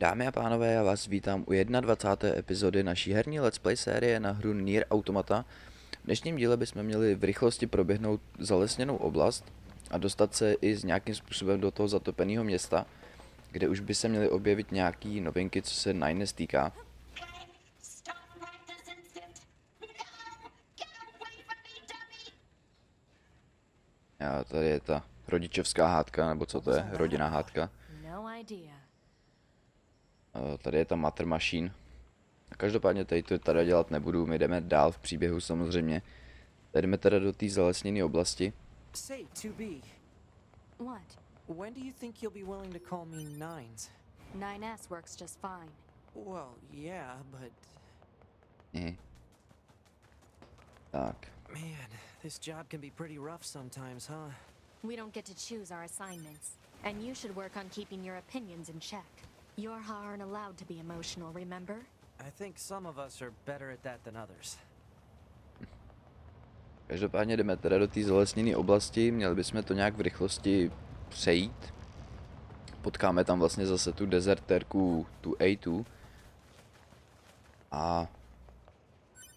Dámy a pánové, já vás vítám u 21. epizody naší herní Let's Play série na hru Nier Automata. V dnešním díle bychom měli v rychlosti proběhnout zalesněnou oblast a dostat se i s nějakým způsobem do toho zatopeného města, kde už by se měly objevit nějaký novinky, co se Nines týká. A tady je ta rodičovská hádka, nebo co to je, rodinná hádka. No idea. A Tady je ta Matter Machine. A každopádně tady to tady dělat nebudu, my jdeme dál v příběhu samozřejmě. Tady jdeme teda do té zalesněné oblasti. Say, 2B, What? when do you think you'll be willing to call me Nines? 9S works just fine. Well, yeah, but Eh. Tak, man, this job can be pretty rough sometimes, huh? We don't get to choose our assignments, and you should work on keeping your opinions in check. Yorha aren't allowed to be emotional, remember? I think some of us are better at that than others. každopádně jdeme teda do té zalesněné oblasti, měli bychom to nějak v rychlosti přejít. Potkáme tam vlastně zase tu deserterku, tu A2. A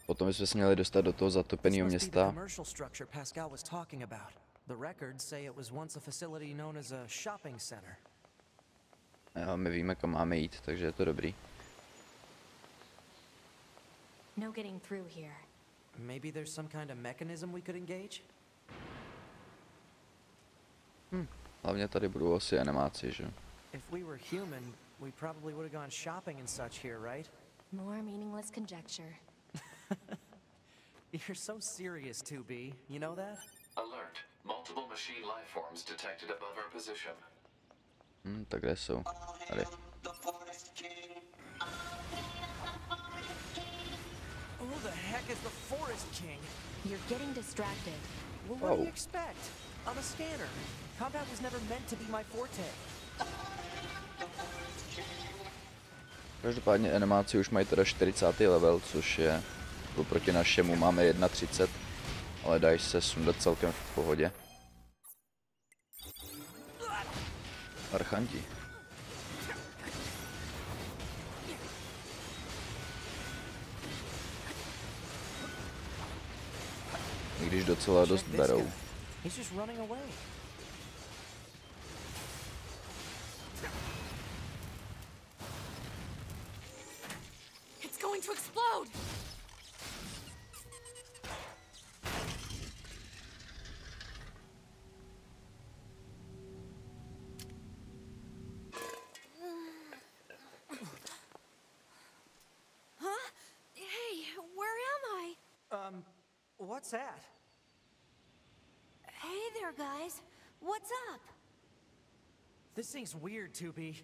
potom bychom se měli dostat do toho zatopeného města. commercial structure Pascal was talking about. The records say it was once a facility known as a shopping center. A my víme, kam máme jít, takže je to dobrý. No getting through here. Maybe there's some kind of mechanism we could engage? Hlavně tady budou asi animáci, že? If we were human, we probably would have gone shopping and such here, right? More meaningless conjecture. You're so serious, 2B. You know that? Alert. Multiple machine life forms detected above our position. Hm, tak kde jsou? Tady. Who the heck is the Forest King? You're getting distracted. Well, what do Oh. you expect? I'm a scanner. Combat was never meant to be my forte. Každopádně animáci už mají teda 40. level, což je oproti našemu máme 1.30, ale dají se sundat celkem v pohodě. Archanti. I když docela dost berou. It's going to explode! What's that? Hey there, guys. What's up? This thing's weird, 2B.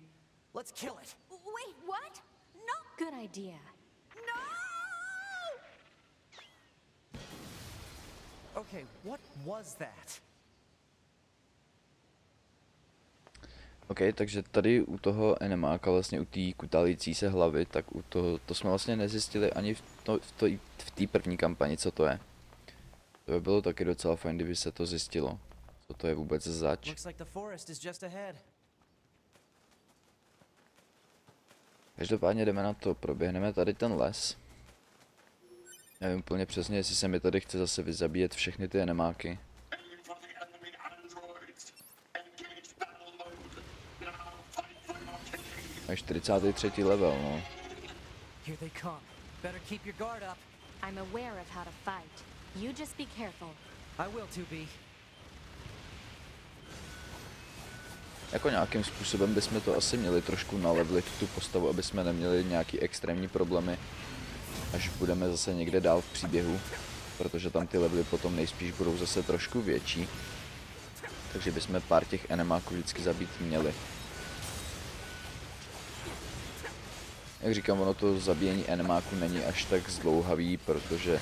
Let's kill it. Wait, what? No! Good idea. No! Okay, what was that? OK, takže tady u toho enemáka, vlastně u té kutalící se hlavy, tak u toho, to jsme vlastně nezjistili ani v, to, v, to, v té první kampani, co to je. To by bylo taky docela fajn, kdyby se to zjistilo. Co to je vůbec zač. Každopádně jdeme na to, proběhneme tady ten les. Nevím úplně přesně, jestli se mi tady chce zase vyzabíjet všechny ty enemáky. King. Až 43. level, no. Here they come. Better keep your guard up. I'm aware of how to fight. You just be careful. I will, 2B. Jako nějakým způsobem bychom to asi měli trošku nalevlit tu postavu, aby jsme neměli nějaký extrémní problémy, až budeme zase někde dál v příběhu, protože tam ty levely potom nejspíš budou zase trošku větší. Takže bychom pár těch enemáků vždycky zabít měli. Jak říkám, ono to zabíjení enemáku není až tak zdlouhavý, protože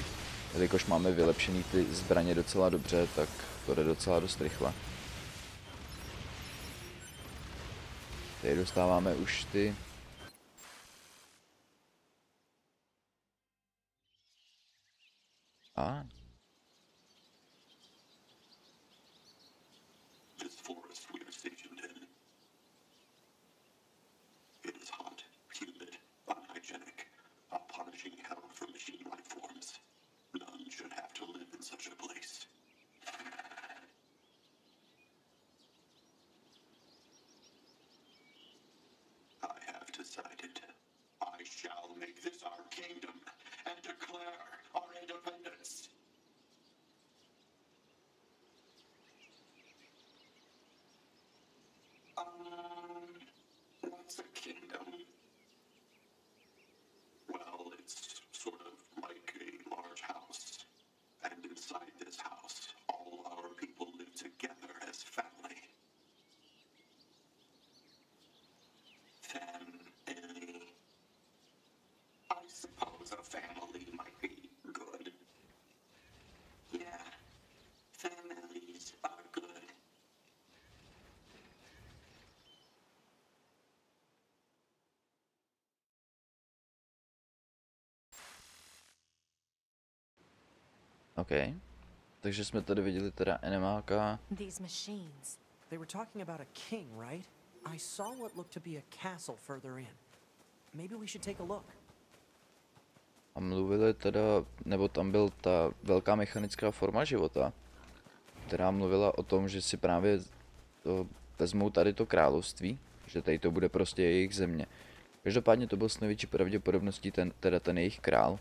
jelikož máme vylepšený ty zbraně docela dobře, tak to jde docela dost rychle. Tady dostáváme už ty... kingdom and declare our independence. Um, OK. Takže jsme tady viděli teda enemáka. These machines. They were talking about a king, right? I saw what looked to be a castle further in. Maybe we should take a look. A mluvili teda, nebo tam byl ta velká mechanická forma života, která mluvila o tom, že si právě to vezmou tady to království, že tady to bude prostě jejich země. Každopádně to byl s největší pravděpodobností ten, teda ten jejich král.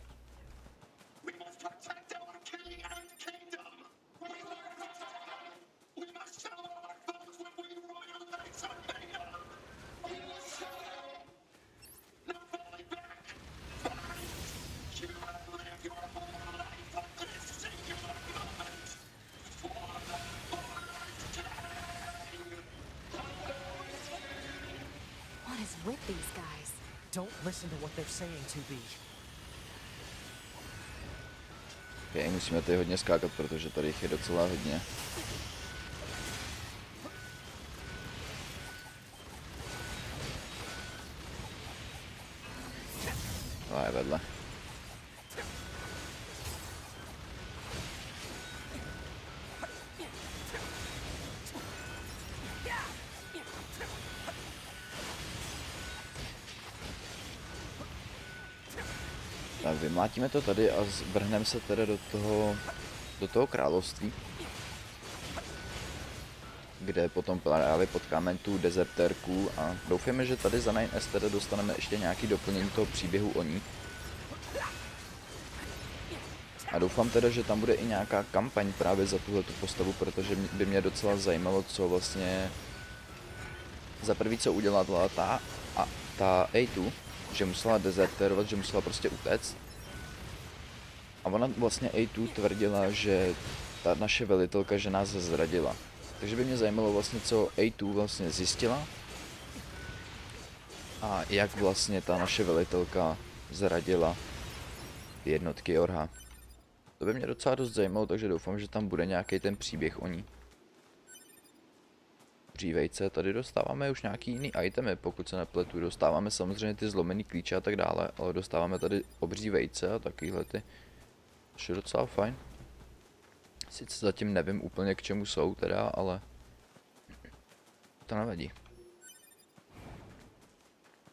Okay, musíme tady hodně skákat, protože tady jich je docela hodně. Je vedle. Tak vymlátíme to tady a vrhneme se teda do toho, do toho království. Kde potom právě potkáme tu dezertérku a doufáme, že tady za 9S teda dostaneme ještě nějaký doplnění toho příběhu o ní. A doufám teda, že tam bude i nějaká kampaň právě za tuhle postavu, protože by mě docela zajímalo, co vlastně za prvý co udělala ta, a, ta A2, že musela dezertérovat, že musela prostě utéct. A ona vlastně A2 tvrdila, že ta naše velitelka, že nás zradila. Takže by mě zajímalo vlastně, co A2 vlastně zjistila a jak vlastně ta naše velitelka zradila jednotky Orha. To by mě docela dost zajímalo, takže doufám, že tam bude nějaký ten příběh o ní. Přívejce, tady dostáváme už nějaký jiný itemy, pokud se nepletu. Dostáváme samozřejmě ty zlomený klíče a tak dále, ale dostáváme tady obří vejce a takovýhle ty. Což je docela fajn. Sice zatím nevím úplně k čemu jsou teda, ale to nevadí.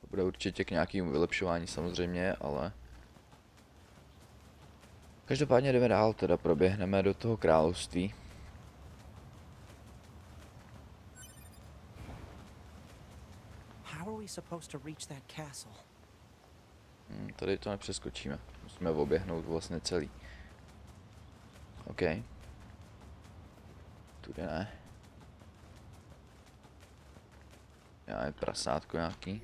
To bude určitě k nějakému vylepšování samozřejmě, ale Každopádně jdeme dál, teda proběhneme do toho království. Hmm, tady to nepřeskočíme. Musíme oběhnout vlastně celý. OK. Tudy ne. Já je prasátko nějaký.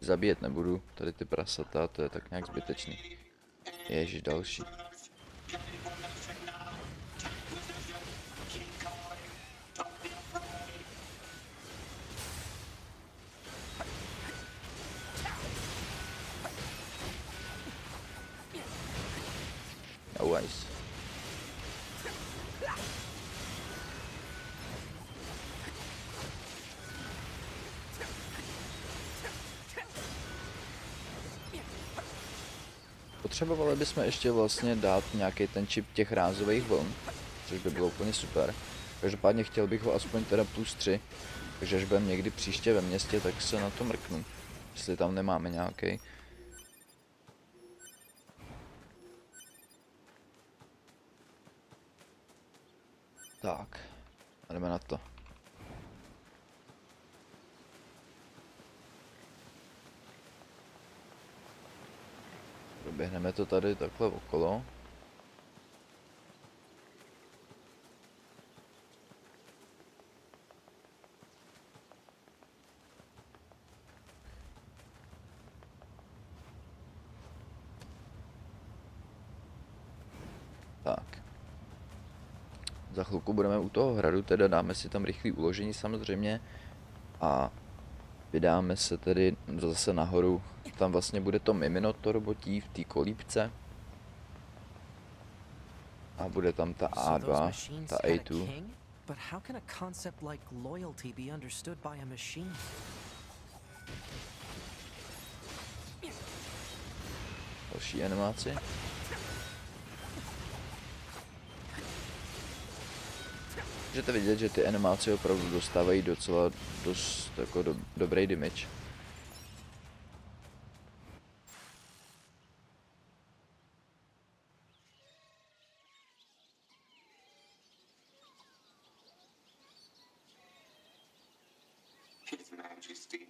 Zabíjet nebudu, tady ty prasata, to je tak nějak zbytečný. Ježíš další. No Potřebovali bychom ještě vlastně dát nějaký ten čip těch rázových vln, což by bylo úplně super. Každopádně chtěl bych ho aspoň teda plus 3, takže až budeme někdy příště ve městě, tak se na to mrknu. Jestli tam nemáme nějaký. Tak, jdeme na to. Proběhneme to tady takhle okolo. Tak. Za chvilku budeme u toho hradu, teda dáme si tam rychlý uložení samozřejmě a vydáme se tedy zase nahoru. Tam vlastně bude to mimino to robotí v té kolípce. A bude tam ta So those A2, machines ta had a A2. king? But how can a concept like loyalty be understood by a machine? Další animaci. Můžete vidět, že ty animáce opravdu dostávají docela dost jako do, dobrý damage. His Majesty,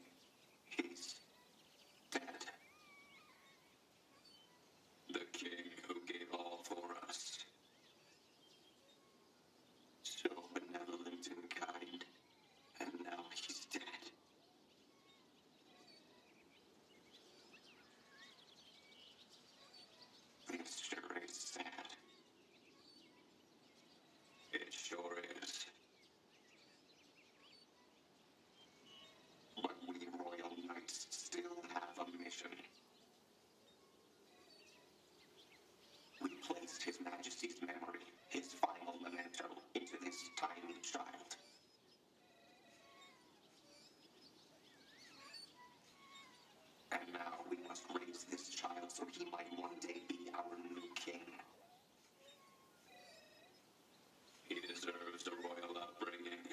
he's dead. The king who gave all for us. So benevolent and kind, and now he's dead. This sure is sad. It sure is. But we royal knights still have a mission. We placed His Majesty's memory, his final memento, into this tiny child. And now we must raise this child so he might one day be our new king. He deserves a royal upbringing.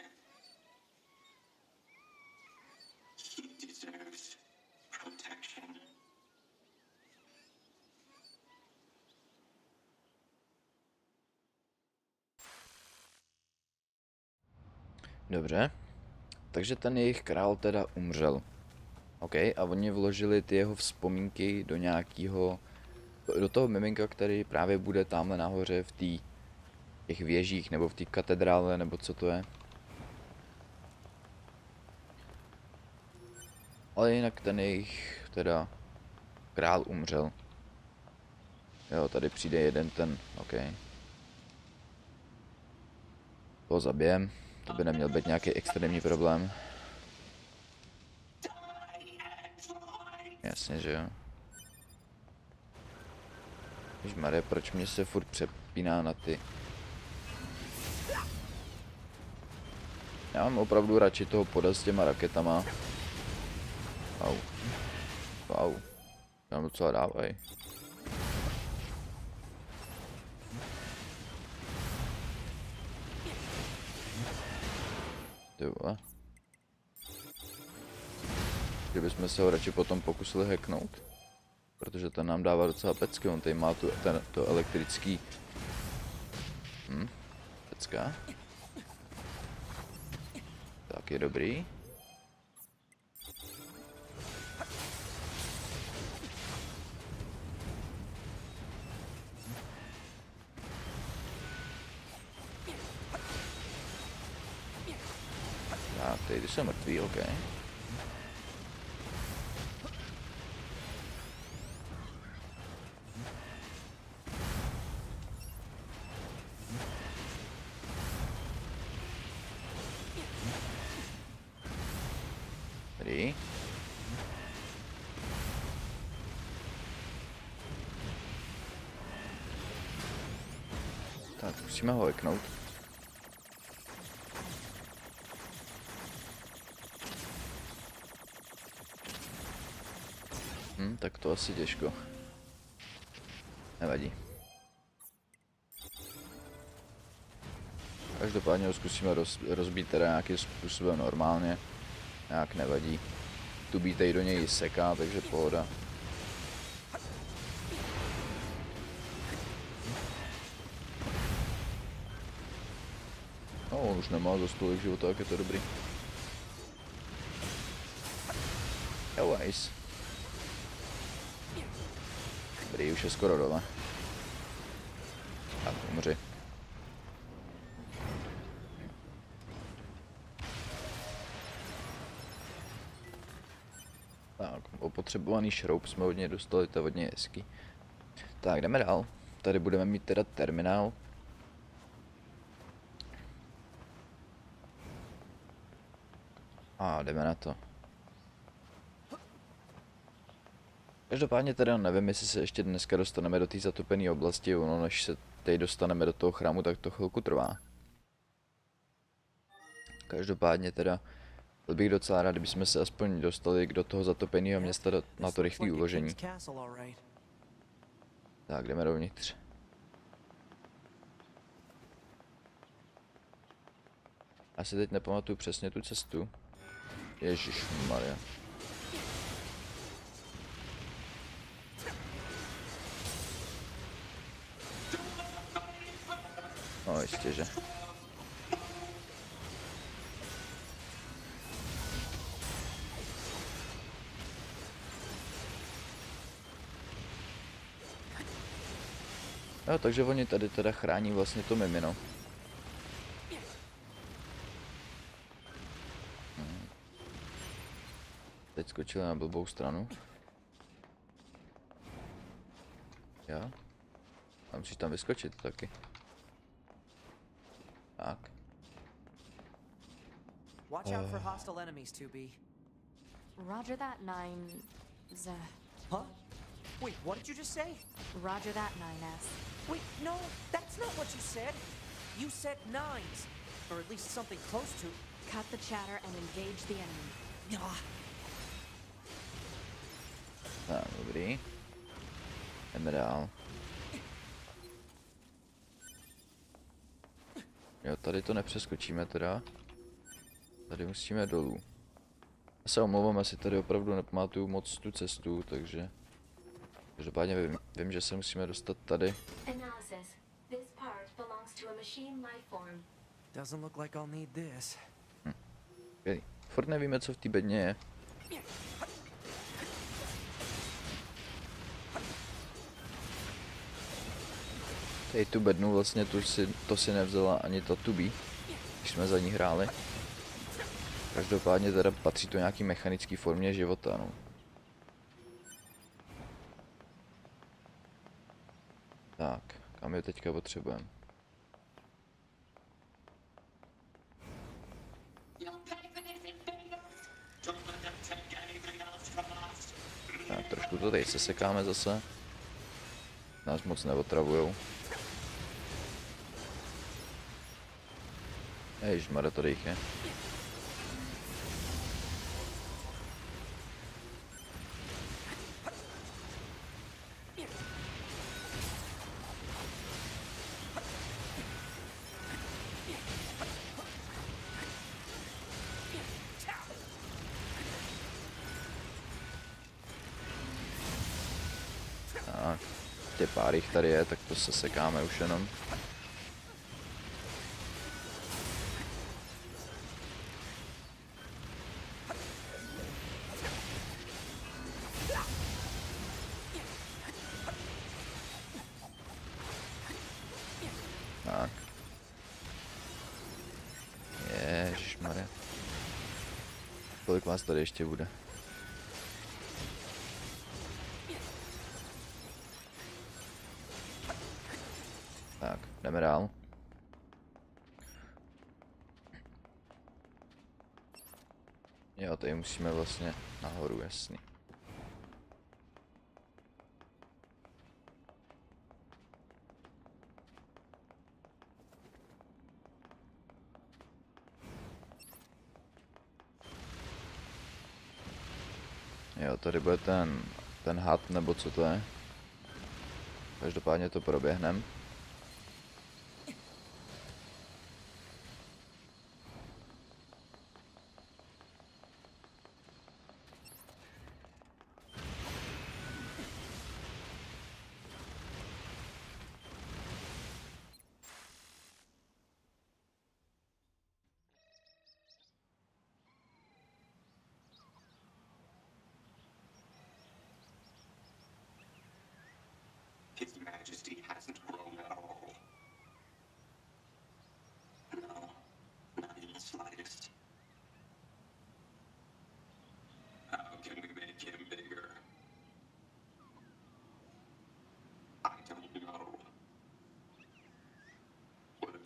He deserves protection. Dobře. Takže ten jejich král teda umřel. OK, a oni vložili ty jeho vzpomínky do nějakého, do toho miminka, který právě bude tamhle nahoře v té těch věžích, nebo v té katedrále, nebo co to je. Ale jinak ten jejich, teda, král umřel. Jo, tady přijde jeden ten, OK. Toho zabijem, to by neměl být nějaký extrémní problém. Jasně, že jo. Maria, proč mě se furt přepíná na ty? Já mám opravdu radši toho podat s těma raketama. Au. Au. Nám docela dávaj. Ty vole. Kdybychom se ho radši potom pokusili hacknout. Protože ten nám dává docela pecky, on tady má tu, ten, to elektrický... Hm, pecka. Tak je dobrý. Jsou mrtví, OK. Dobrý. Tak, musíme ho veknout. Hm, tak to asi těžko. Nevadí. Každopádně ho zkusíme roz, rozbít teda nějakým způsobem normálně. Nějak nevadí. Tu tady do něj seká, takže pohoda. No, on už nemá za stolik života, jak je to dobrý. Anyways. Už je skoro dole. Tak, umři. Tak, opotřebovaný šroub jsme od něj dostali, to je hodně hezký. Tak, jdeme dál. Tady budeme mít teda terminál. A jdeme na to. Každopádně teda nevím, jestli se ještě dneska dostaneme do té zatopené oblasti, ono než se teď dostaneme do toho chrámu, tak to chvilku trvá. Každopádně teda byl bych docela rád, kdybychom se aspoň dostali do toho zatopeného města do, na to rychlé uložení. Tak, jdeme dovnitř. Já si teď nepamatuju přesně tu cestu. Ježíš Maria. No jistě, že. Jo, takže oni tady teda chrání vlastně to mimino. Hmm. Teď skočili na blbou stranu. Jo. A musíš tam vyskočit taky. Watch out for hostile enemies, 2B. Roger that, Nine... Z... Huh? Wait, what did you just say? Roger that, 9S. Wait, no, that's not what you said. You said nines, or at least something close to. Cut the chatter and engage the enemy. Ah, Tak, dobrý. Jdeme dál. Jo, tady to nepřeskočíme teda. Tady musíme dolů. Já se omlouvám, já si tady opravdu nepamatuju moc tu cestu, takže... Každopádně vím, vím, že se musíme dostat tady. This. Skvělý. Furt nevíme, co v té bedně je. Tady tu bednu vlastně tu si, to si nevzala ani ta Tubi, když jsme za ní hráli. Každopádně teda patří to nějaký mechanický formě života, no. Tak, kam je teďka potřebujeme? Trošku tady se sekáme zase. Nás moc neotravujou. Ježišmarja, tady jich je. Tě pár jich tady je, tak to se sekáme už jenom. Kolik tady ještě bude? Jdeme dál. Jo, tady musíme vlastně nahoru, jasný. Jo, tady bude ten, ten had, nebo co to je. Každopádně to proběhneme.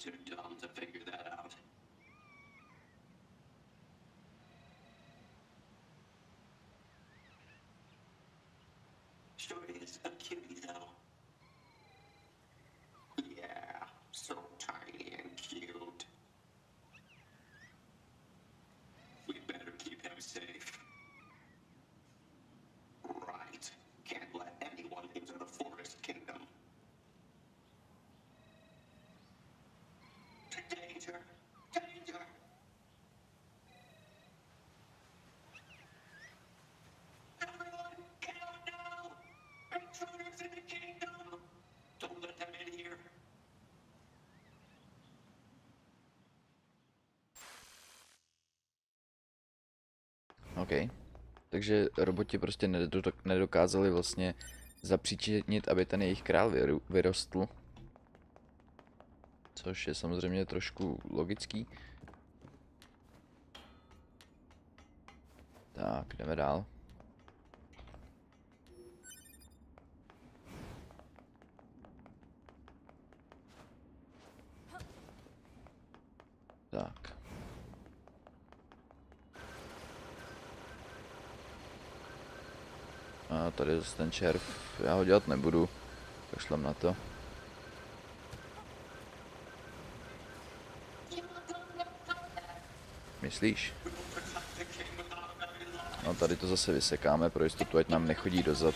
Too dumb to figure that out. Sure is a cutie, Intruders in the kingdom! Don't let them in here. OK. Takže roboti prostě nedo- nedokázali vlastně zapříčinit, aby ten jejich král vyrostl. Což je samozřejmě trošku logický. Tak, jdeme dál. Tak. A tady zase ten červ, já ho dělat nebudu, kašlem na to. Myslíš? No tady to zase vysekáme pro jistotu, ať nám nechodí dozad.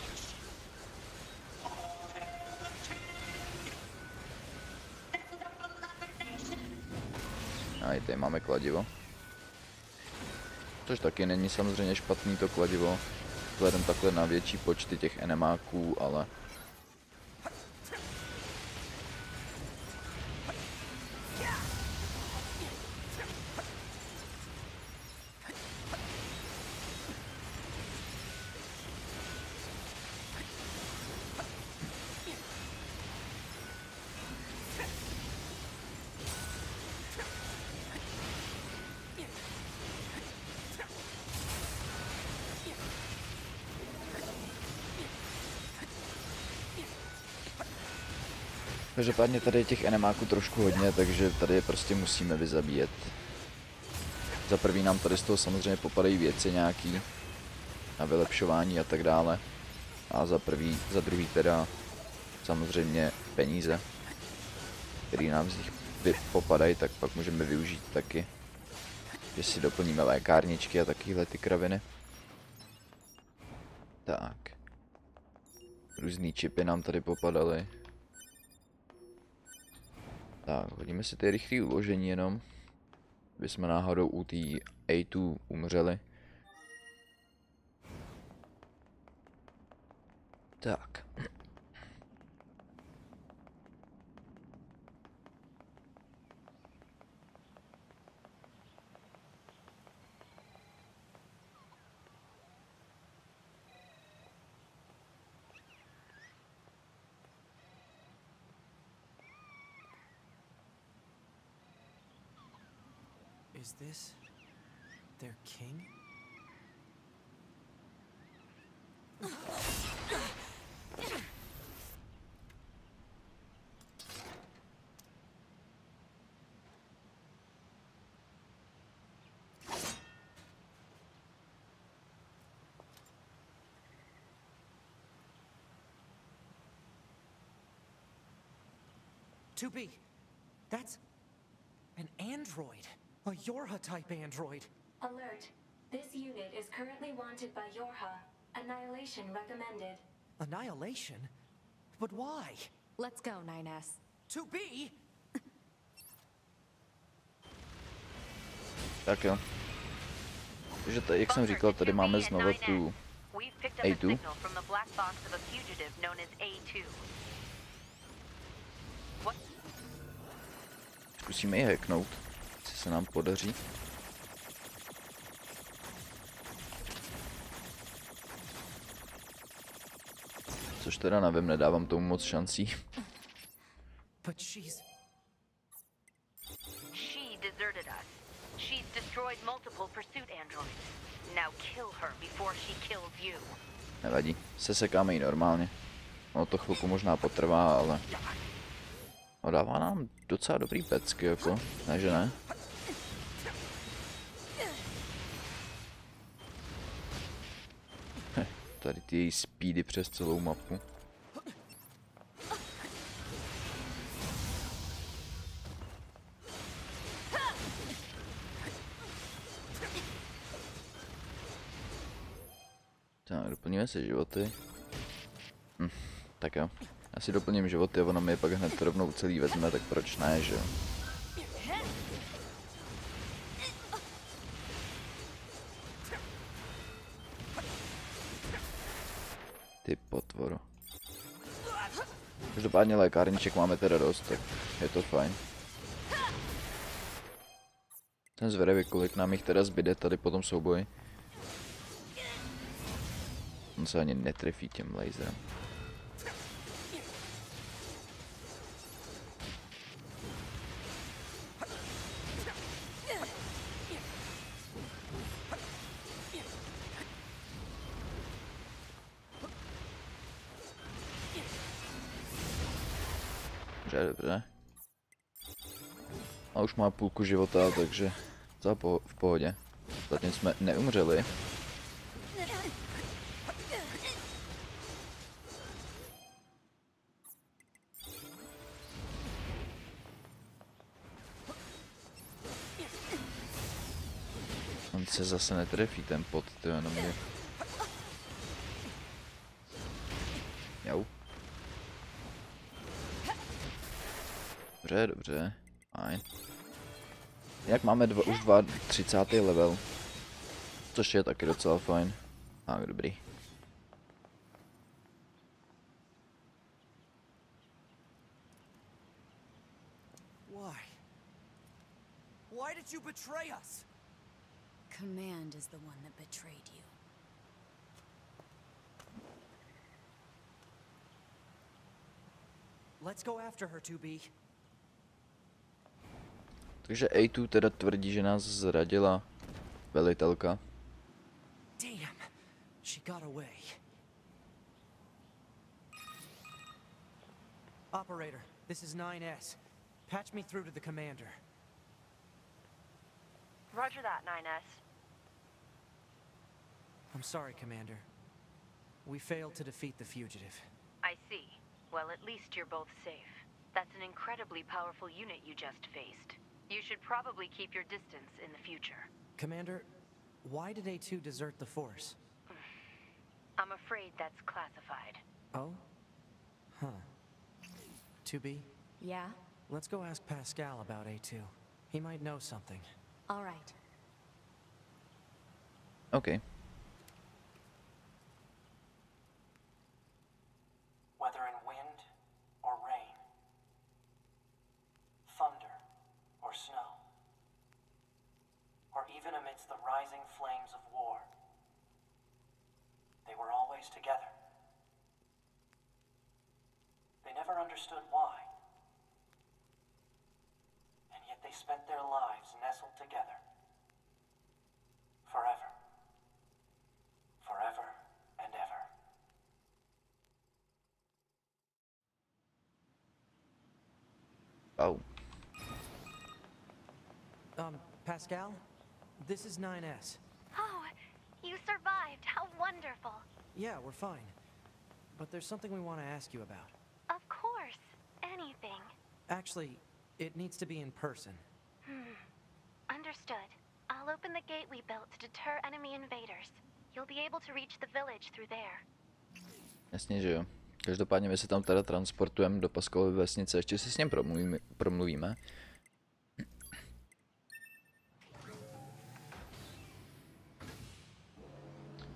I tady máme kladivo. Což taky není samozřejmě špatný to kladivo, vzhledem takhle na větší počty těch enemáků, ale Každopádně tady je těch enemáků trošku hodně, takže tady je prostě musíme vyzabíjet. Za prvý nám tady z toho samozřejmě popadají věci nějaký na vylepšování a tak dále. A za prvý, za druhý teda samozřejmě peníze, které nám z nich popadají, tak pak můžeme využít taky. Že si doplníme lékárničky a takovéhle ty kraviny. Tak. Různý čipy nám tady popadaly. Tak, hodíme si ty rychlé uložení jenom. Aby jsme náhodou u té A2 umřeli. Tak. Is this their king? To be. That's an android. A Yorha type android. Alert. This unit is currently wanted by Yorha. Annihilation recommended. Annihilation? But why? Let's go, 9S. To be? Tak jo. Takže tady, jak jsem říkal, tady máme znovu tu We've picked up a A2. signal from the black box of a fugitive known as A2. What? Zkusíme ji hacknout, jestli se nám podaří. Což teda nevím, nedávám tomu moc šancí. But she's. She deserted us. She's destroyed multiple pursuit androids. Now kill her before she kills you. Nevadí, sesekáme ji normálně. Ono to chvilku možná potrvá, ale... No dává nám docela dobrý pecky, jako. Ne, že ne? Tady ty její speedy přes celou mapu. Tak, doplníme si životy. Hm, tak jo. Já si doplním životy a ono mi je pak hned rovnou celý vezme, tak proč ne, že jo? Každopádně lékárniček máme teda dost, tak je to fajn. Ten zvědavý, kolik nám jich teda zbyde tady po tom souboji. On se ani netrefí těm laserem. Dobře, dobře. A už má půlku života, takže za po v pohodě. Zatím jsme neumřeli. On se zase netrefí ten pot, ty jenom mě. Dobře, dobře. Fajn. Jak máme dva, už dva 30. level. Což je taky docela fajn. Tak, dobrý. Why? Why did you betray us? Command is the one that betrayed you. Let's go after her, 2B. Takže A2 teda tvrdí, že nás zradila velitelka. Damn, she got away. Operator, this is 9S. Patch me through to the commander. Roger that, 9S. I'm sorry, Commander. We failed to defeat the fugitive. I see. Well, at least you're both safe. That's an incredibly powerful unit you just faced. You should probably keep your distance in the future. Commander, why did A2 desert the Force? I'm afraid that's classified. Oh? Huh. To be? Yeah? let's go ask Pascal about A2. He might know something. All right. OK. whether in wind or rain, thunder or snow, or even amidst the rising flames of war. They were always together. They never understood why. And yet they spent their lives nestled together. Forever. Forever and ever. Oh. Um, Pascal? This is 9S. Oh, you survived. How wonderful. Yeah, we're fine. But there's something we want to ask you about. Of course. Anything. Actually, it needs to be in person. Hmm. Understood. I'll open the gate we built to deter enemy invaders. You'll be able to reach the village through there. Jasně, že jo. Každopádně my se tam teda transportujeme do Paskovy vesnice, ještě si s ním promluvíme. promluvíme.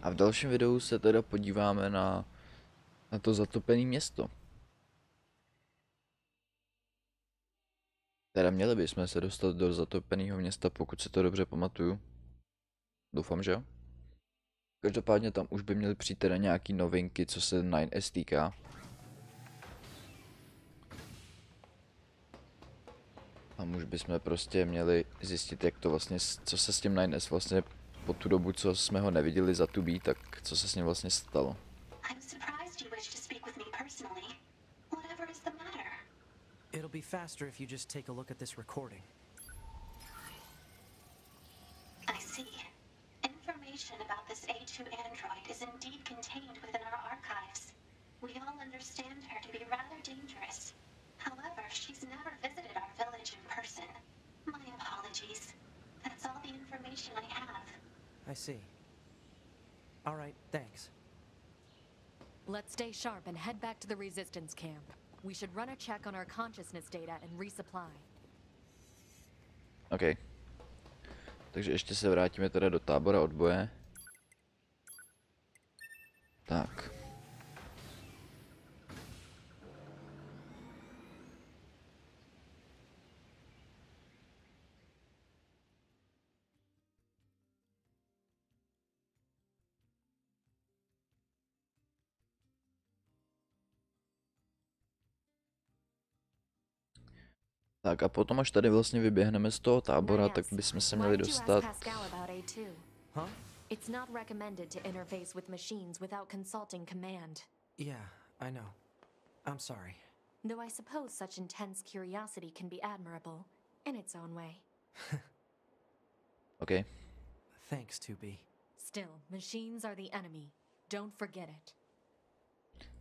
A v dalším videu se teda podíváme na, na to zatopené město. Teda měli bychom se dostat do zatopeného města, pokud se to dobře pamatuju. Doufám, že. Každopádně tam už by měly přijít teda nějaký novinky, co se 9S týká. A už bychom prostě měli zjistit, jak to vlastně, co se s tím 9S vlastně po tu dobu, co jsme ho neviděli za tu být, tak co se s ním vlastně stalo. It'll be faster if you just take a look at this recording. I see. Information about this A2 android is indeed contained within our archives. We all understand her to be rather dangerous. However, she's never visited our village in person. My apologies. That's all the information I have. I see. All right, thanks. Let's stay sharp and head back to the resistance camp. We should run a check on our consciousness data and resupply. OK. Takže ještě se vrátíme teda do tábora odboje. Tak a potom, až tady vlastně vyběhneme z toho tábora, tak bychom se měli dostat... Pascal about A2? Huh? It's not recommended to interface with machines without consulting command. Yeah, I know. I'm sorry. Though I suppose such intense curiosity can be admirable in its own way. OK. Thanks, 2B. Still, machines are the enemy. Don't forget it.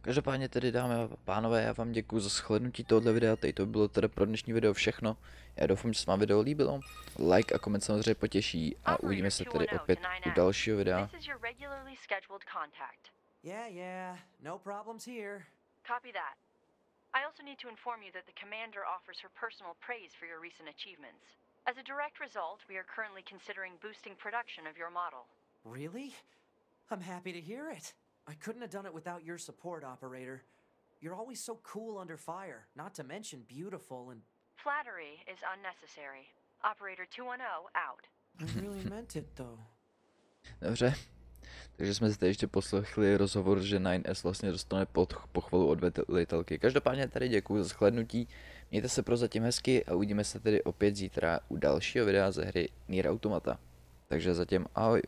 Každopádně tedy dámy a pánové, já vám děkuji za shlednutí tohoto videa, tady to bylo teda pro dnešní video všechno. Já doufám, že se vám video líbilo. Like a koment samozřejmě potěší a uvidíme se tedy opět u dalšího videa. Yeah, yeah, no problems here. Copy that. I also need to inform you that the commander offers her personal praise for your recent achievements. As a direct result, we are currently considering boosting production of your model. Really? I'm happy to hear it. I couldn't have done it without your support, operator. You're always so cool under fire, not to mention beautiful and. Flattery is unnecessary. Operator 210 out. I really meant it, though. Dobře. Takže jsme si tady ještě poslechli rozhovor, že 9S vlastně dostane pod pochvalu od velitelky. Každopádně tady děkuji za shlednutí. Mějte se prozatím hezky a uvidíme se tedy opět zítra u dalšího videa ze hry Nier Automata. Takže zatím ahoj.